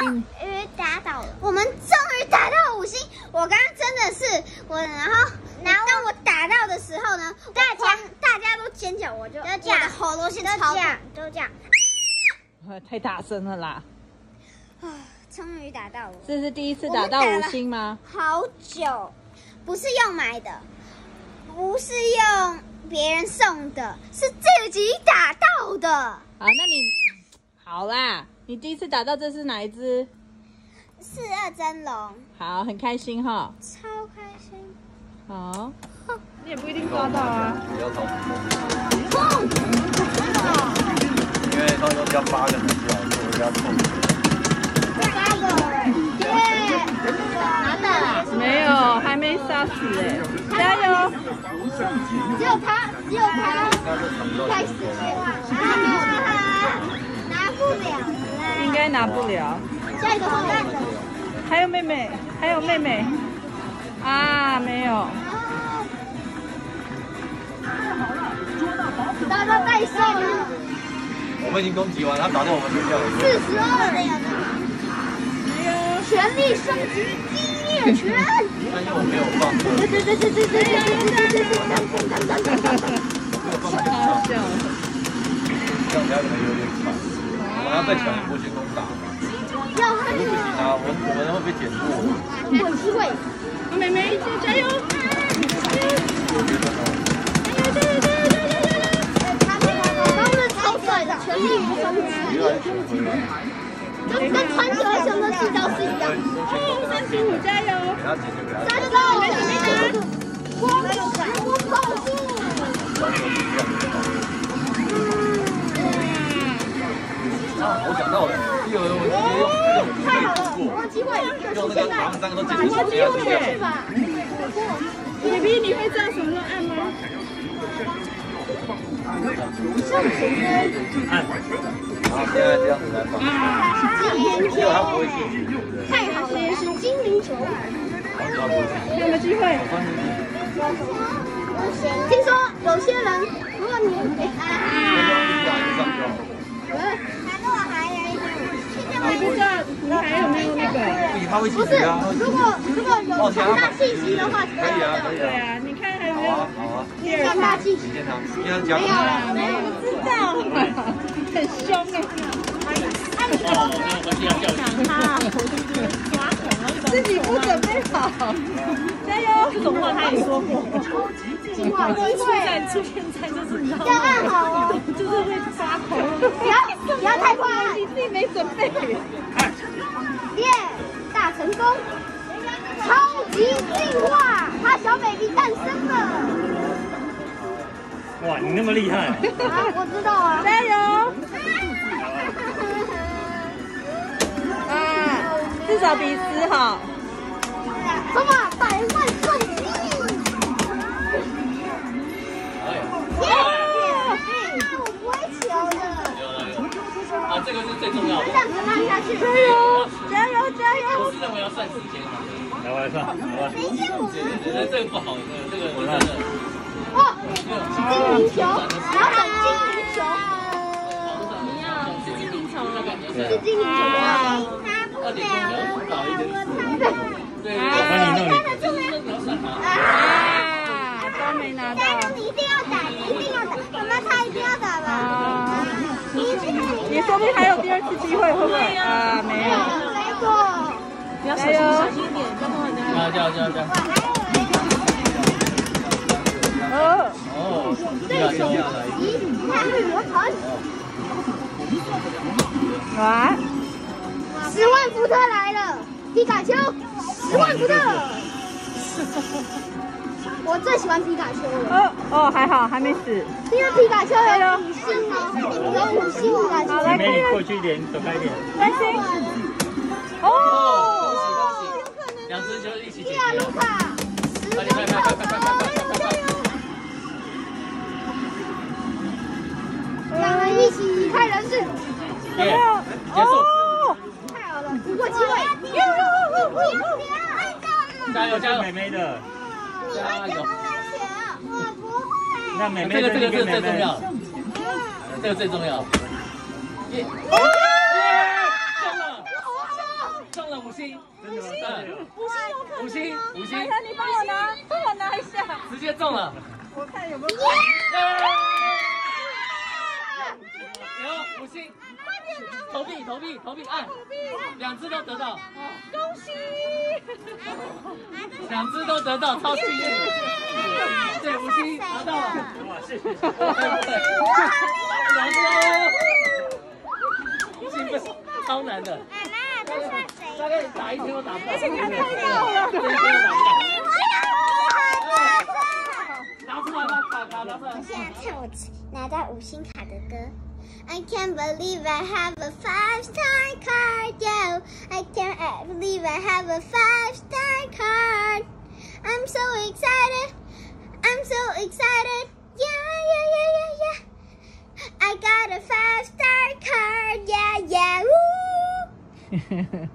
终于打倒了，我们终于打到五星。我刚刚真的是我，然后然后当我打到的时候呢，大家大家都尖叫，我就我的喉咙现在超痛，都这样。太大声了啦！啊，终于打到了。这是第一次打到五星吗？好久，不是用买的，不是用别人送的，是自己打到的。啊，那你好啦，你第一次打到这是哪一只？四二真龙。好，很开心哈。超开心。好，你也不一定抓到啊。不要痛。因为他说要八个人就好，所以我要痛。八个，耶！拿到没有，还没杀死哎，加油！只有他，只有他开始啊！拿不了应该拿不了。下一个红蛋的。还有妹妹，还有妹妹。啊，没有。打到带上了。我们已经攻击完，他打到我们学校了。四十二了呀！全力升级激烈拳。但是我没有放。对对对对对对对对对对对！好笑。这样子可能有点惨。要再抢，我先攻打。不行啊，我我们会被减速。不会，妹妹加油！加油！加油！加油！加油！加油！他们超帅的，全力冲刺！这跟穿起英雄的视角是一样。妹妹加油！不要减速，不要减速！三路，光速暴速！太好了，有机会，用那个他们三个都解决有机会去吧。比比，你会这样什么时候按吗？向前推。按。然后这样子来放。精灵球。太好了，是精灵球。有没有机会？听说有些人，如果你啊，不是，如果如果有强大信息的话，可以啊，可以啊。对啊，你看还有没有？好啊，好啊。强大气息。这样讲。没有了，没有，知道，很凶哎。哦，抢他，自己不准备好，加油！这种话他也说过。出现在就是你知道要按好哦，就是会发狂。不要，不要太快，你自己没准备。超级进化，他小 baby 诞生了。哇，你那么厉害！啊，我知道啊，加油！啊，至少比十好。什么最重要的。这样子慢下去。加油！加油！加油！我是认为要算时间嘛。来，我来算。等一下我。这个不好，这个我真的。哦，精灵球，然后等精灵球。怎么样是精灵球吗，是精灵球啊！拿不了，我太对，啊，你看得出来。啊，都没拿到。加油，你一定要打，你一定要打，妈妈他一定要你说不定还有第二次机会，会不会？啊，没有。没过。加油！小心一点，不要碰人家。加油加油加油！哦哦，对手击太会磨盘。哇！十万伏特来了，皮卡丘，十万伏特。我最喜欢皮卡丘了。哦哦，还好，还没死。因为皮卡丘有五星，有五星皮卡丘。好，来，妹，你过去一点，走开一点。三星。哦。两只就一起解对啊，卢决。卡，十分可加油加油！两人一起开人是，有没有？哦。太好了，不过机会。加油加油！妹妹的。你会怎么选？我不会。那妹妹这个这个这这个最重要，这个最重要。耶！哇！中了！五星，五星，嗯五星五星五星你帮我拿，帮我拿一下，直接中了。我看有没有。有五星，投币投币投币按，两只都得到，恭喜！两只都得到，超幸运。对，五星拿到了，哇，谢谢。两只都，兴奋，超难的，妈妈，这算谁？大概打一天都打不到。而且你还拍到了对，一天都打不到。我有拿出来吧，卡卡拿出来。现在看我拿到五星卡的歌。I can't believe I have a five-star card, yo. I can't believe I have a five-star card. I'm so excited. I'm so excited. Yeah, yeah, yeah, yeah, yeah. I got a five-star card. Yeah, yeah. Woo!